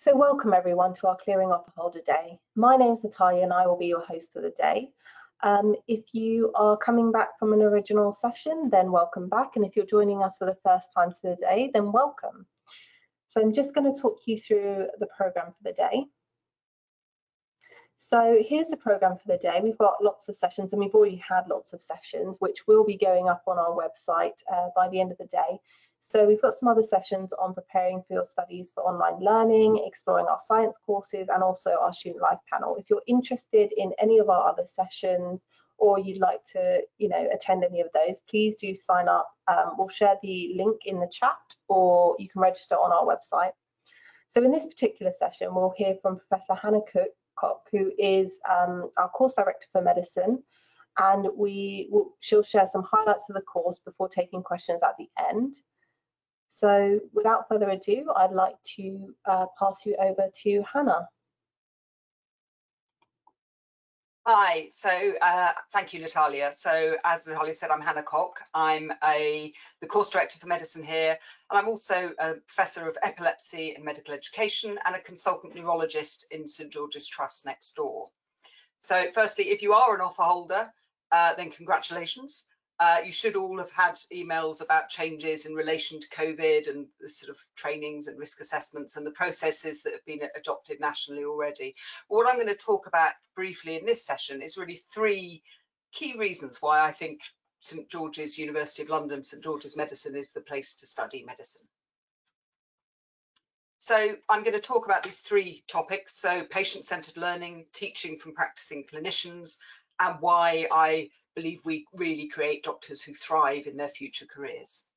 So welcome everyone to our Clearing Offer Holder Day. My name is Natalia and I will be your host for the day. Um, if you are coming back from an original session, then welcome back. And if you're joining us for the first time today, then welcome. So I'm just going to talk you through the program for the day. So here's the program for the day. We've got lots of sessions and we've already had lots of sessions, which will be going up on our website uh, by the end of the day. So we've got some other sessions on preparing for your studies for online learning, exploring our science courses, and also our student life panel. If you're interested in any of our other sessions or you'd like to, you know, attend any of those, please do sign up. Um, we'll share the link in the chat or you can register on our website. So in this particular session, we'll hear from Professor Hannah Cock, who is um, our course director for medicine, and we will, she'll share some highlights for the course before taking questions at the end. So without further ado, I'd like to uh, pass you over to Hannah. Hi, so uh, thank you, Natalia. So as Natalia said, I'm Hannah Cock. I'm a the course director for medicine here, and I'm also a professor of epilepsy and medical education and a consultant neurologist in St George's Trust next door. So firstly, if you are an offer holder, uh, then congratulations. Uh, you should all have had emails about changes in relation to COVID and the sort of trainings and risk assessments and the processes that have been adopted nationally already. What I'm going to talk about briefly in this session is really three key reasons why I think St George's University of London, St George's Medicine is the place to study medicine. So I'm going to talk about these three topics. So patient-centered learning, teaching from practicing clinicians, and why I believe we really create doctors who thrive in their future careers.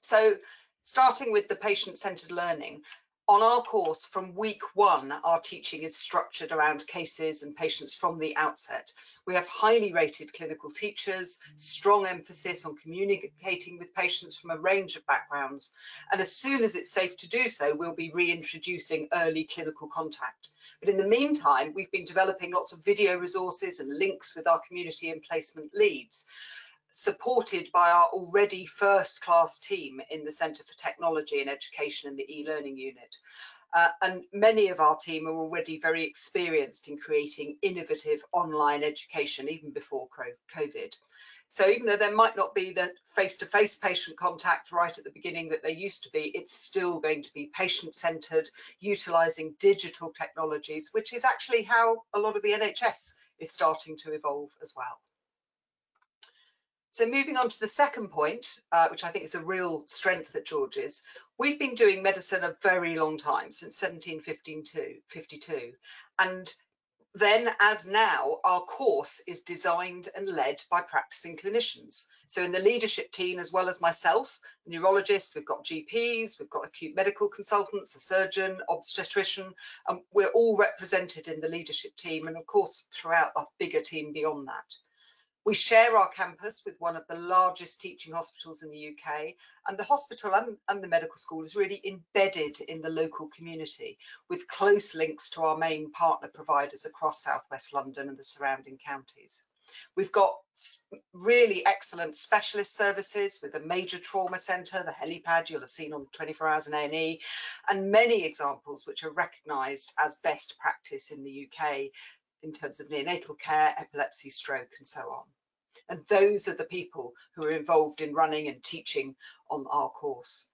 So starting with the patient-centered learning, on our course from week one, our teaching is structured around cases and patients from the outset. We have highly rated clinical teachers, strong emphasis on communicating with patients from a range of backgrounds. And as soon as it's safe to do so, we'll be reintroducing early clinical contact. But in the meantime, we've been developing lots of video resources and links with our community and placement leads supported by our already first class team in the Centre for Technology and Education in the e-learning unit. Uh, and many of our team are already very experienced in creating innovative online education even before COVID. So even though there might not be the face-to-face -face patient contact right at the beginning that there used to be, it's still going to be patient-centered, utilising digital technologies, which is actually how a lot of the NHS is starting to evolve as well. So moving on to the second point, uh, which I think is a real strength at George's, we've been doing medicine a very long time, since 1752, and then as now, our course is designed and led by practicing clinicians. So in the leadership team, as well as myself, a neurologist, we've got GPs, we've got acute medical consultants, a surgeon, obstetrician, and we're all represented in the leadership team and of course throughout a bigger team beyond that. We share our campus with one of the largest teaching hospitals in the UK, and the hospital and, and, the medical school is really embedded in the local community with close links to our main partner providers across southwest London and the surrounding counties. We've got really excellent specialist services with a major trauma centre, the helipad you'll have seen on 24 hours in A&E, and many examples which are recognised as best practice in the UK in terms of neonatal care, epilepsy, stroke, and so on. And those are the people who are involved in running and teaching on our course.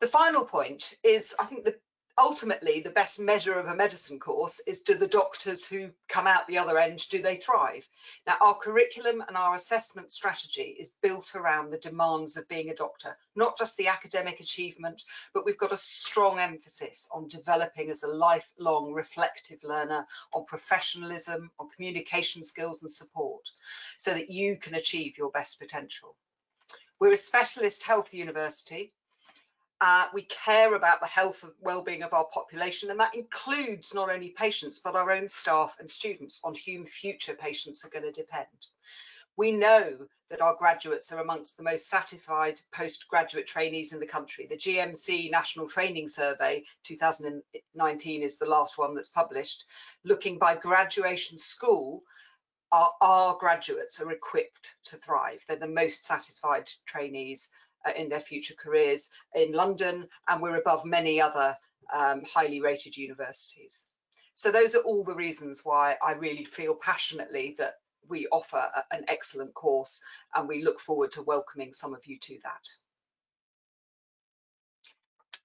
The final point is, I think the ultimately the best measure of a medicine course is do the doctors who come out the other end do they thrive? Now our curriculum and our assessment strategy is built around the demands of being a doctor not just the academic achievement but we've got a strong emphasis on developing as a lifelong reflective learner on professionalism on communication skills and support so that you can achieve your best potential. We're a specialist health university uh, we care about the health and well-being of our population, and that includes not only patients, but our own staff and students on whom future patients are going to depend. We know that our graduates are amongst the most satisfied postgraduate trainees in the country. The GMC National Training Survey 2019 is the last one that's published. Looking by graduation school, our, our graduates are equipped to thrive. They're the most satisfied trainees uh, in their future careers in London, and we're above many other um, highly rated universities. So those are all the reasons why I really feel passionately that we offer a, an excellent course and we look forward to welcoming some of you to that.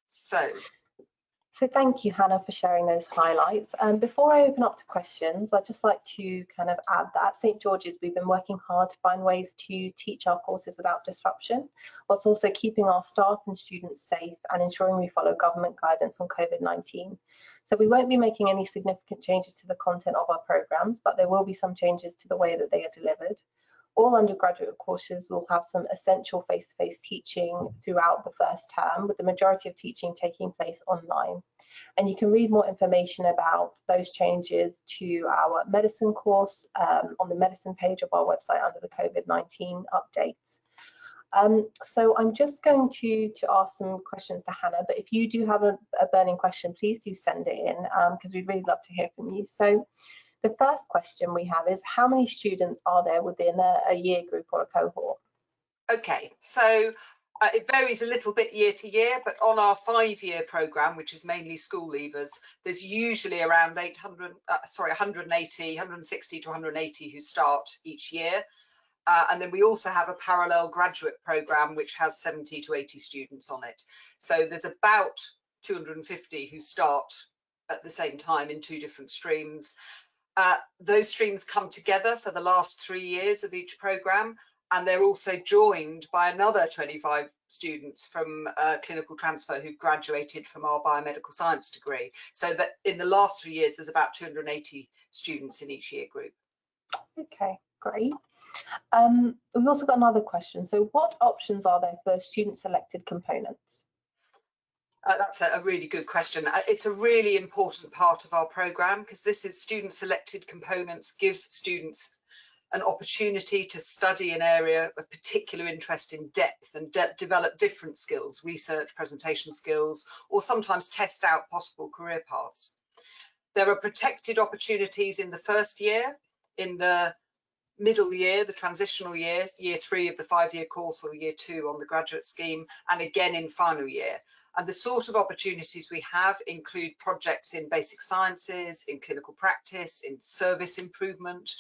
So so thank you, Hannah, for sharing those highlights. Um, before I open up to questions, I'd just like to kind of add that at St George's, we've been working hard to find ways to teach our courses without disruption, whilst also keeping our staff and students safe and ensuring we follow government guidance on COVID-19. So we won't be making any significant changes to the content of our programmes, but there will be some changes to the way that they are delivered all undergraduate courses will have some essential face-to-face -face teaching throughout the first term, with the majority of teaching taking place online. And you can read more information about those changes to our medicine course um, on the medicine page of our website under the COVID-19 updates. Um, so I'm just going to, to ask some questions to Hannah, but if you do have a, a burning question, please do send it in because um, we'd really love to hear from you. So the first question we have is how many students are there within a, a year group or a cohort? Okay, so uh, it varies a little bit year to year, but on our five-year program, which is mainly school leavers, there's usually around 800, uh, sorry, 180, 160 to 180 who start each year. Uh, and then we also have a parallel graduate program, which has 70 to 80 students on it. So there's about 250 who start at the same time in two different streams. Uh, those streams come together for the last three years of each program and they're also joined by another 25 students from uh, clinical transfer who've graduated from our biomedical science degree. So that in the last three years, there's about 280 students in each year group. Okay, great. Um, we've also got another question. So what options are there for student selected components? Uh, that's a, really good question. Uh, it's a really important part of our programme because this is student selected components give students an opportunity to study an area of particular interest in depth and de develop different skills, research, presentation skills, or sometimes test out possible career paths. There are protected opportunities in the first year, in the middle year, the transitional year, year three of the five-year course or year two on the graduate scheme, and again in final year. And the sort of opportunities we have include projects in basic sciences, in clinical practice, in service improvement,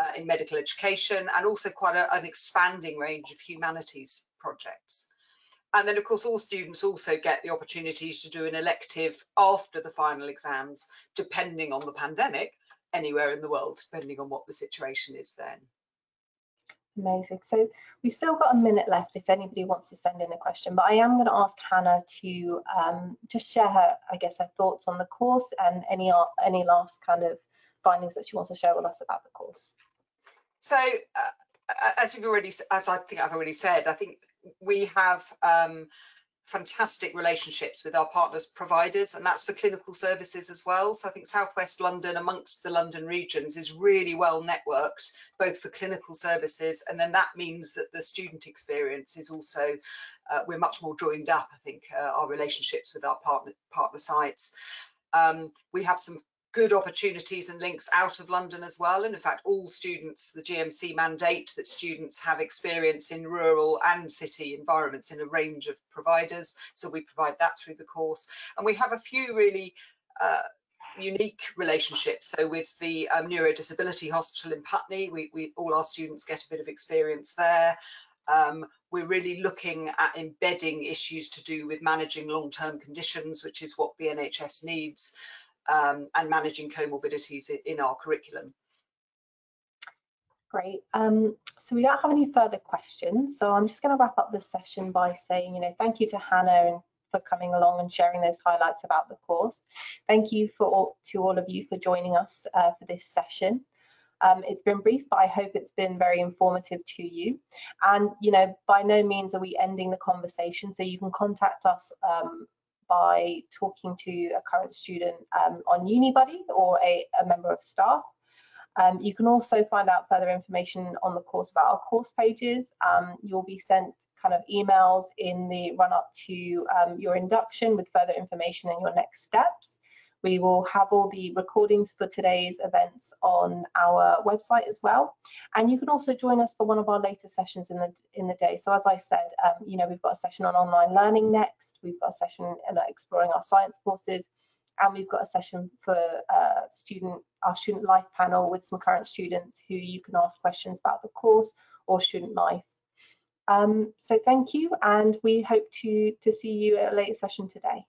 uh, in medical education, and also quite a, an expanding range of humanities projects. And then, of course, all students also get the opportunities to do an elective after the final exams, depending on the pandemic, anywhere in the world, depending on what the situation is then. Amazing. So we've still got a minute left if anybody wants to send in a question, but I am going to ask Hannah to um, just share her, I guess, her thoughts on the course and any any last kind of findings that she wants to share with us about the course. So uh, as you've already, as I think I've already said, I think we have um, fantastic relationships with our partners providers and that's for clinical services as well. So i think southwest london amongst the london regions is really well networked both for clinical services and then that means that the student experience is also uh, we're much more joined up i think uh, our relationships with our partner partner sites. Um, we have some good opportunities and links out of London as well. And in fact, all students, the GMC mandate that students have experience in rural and city environments in a range of providers. So we provide that through the course. And we have a few really uh, unique relationships. So with the um, Neurodisability Hospital in Putney, we, we, all our students get a bit of experience there. Um, we're really looking at embedding issues to do with managing long-term conditions, which is what the NHS needs um, and managing comorbidities in our curriculum. Great. Um, so we don't have any further questions. So I'm just going to wrap up this session by saying, you know, thank you to Hannah and for coming along and sharing those highlights about the course. Thank you for all, to all of you for joining us uh, for this session. Um, it's been brief, but I hope it's been very informative to you. And, you know, by no means are we ending the conversation. So you can contact us um, by talking to a current student um, on UniBuddy or a, a, member of staff. Um, you can also find out further information on the course about our course pages. Um, you'll be sent kind of emails in the run up to um, your induction with further information and your next steps. We will have all the recordings for today's events on our website as well. And you can also join us for one of our later sessions in the in the day. So as I said, um, you know, we've got a session on online learning next. We've got a session uh, exploring our science courses and we've got a session for uh, student our student life panel with some current students who you can ask questions about the course or student life. Um, so thank you and we hope to, to see you at a later session today.